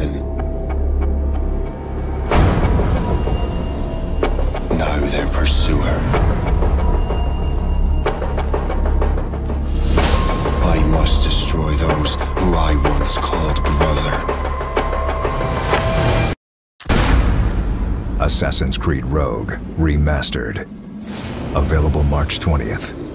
Now Know their pursuer. I must destroy those who I once called brother. Assassin's Creed Rogue Remastered. Available March 20th.